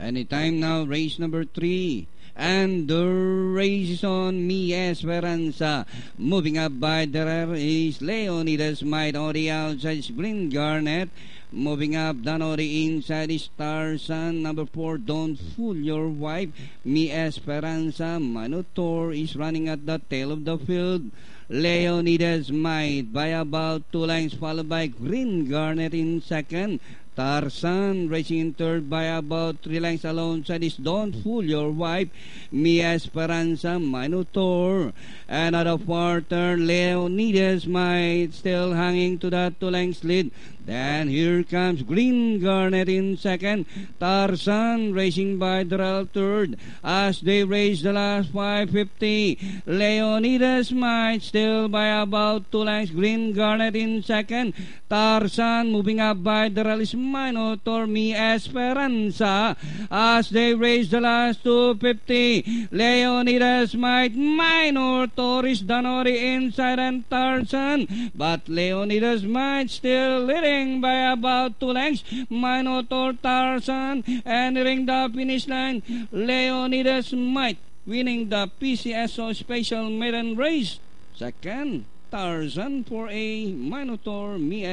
Anytime now, race number three. And the race is on Mi Esperanza. Moving up by the rear is Leonidas Might on the outside is Green Garnet. Moving up, Danori inside is Tarzan. Number four, Don't Fool Your Wife. Mi Esperanza. Minotaur is running at the tail of the field. Leonidas Might by about two lengths, followed by Green Garnet in second. Tarzan racing in third by about three lengths alongside is Don't Fool Your Wife, Mi Esperanza, Minotaur. And at far turn, Leonidas Might still hanging to that two lengths lead. Then here comes Green Garnet in second. Tarzan racing by Drell third. As they race the last 550, Leonidas Might still by about two lengths. Green Garnet in second. Tarzan moving up by Drell is Minotaur Mi Esperanza. As they race the last 250, Leonidas Might Minotaur is Danori inside and Tarzan. But Leonidas Might still leading by about two lengths. Minotaur Tarzan entering the finish line. Leonidas Might winning the PCSO Special Maiden Race. Second, Tarzan for a Minotaur Mi